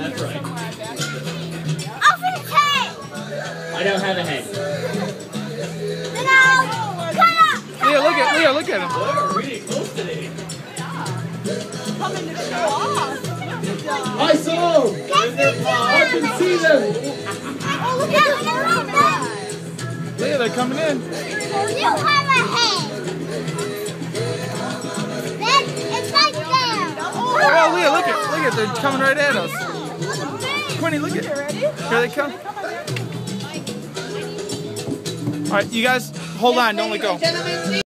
That's right. Off his head! I don't have a head. No! Cut up! Leah, look at up. Leah, look at him. We're really close today. Coming to show off. I saw them! Yes, They're you paw. I can see them! Oh, look at that! Leah, they're coming in. You have a head! Then it's like there! Oh, Leah, look at look at they're coming right at us. Quinny, look at Ready? here they come. All right, you guys, hold on, don't let go.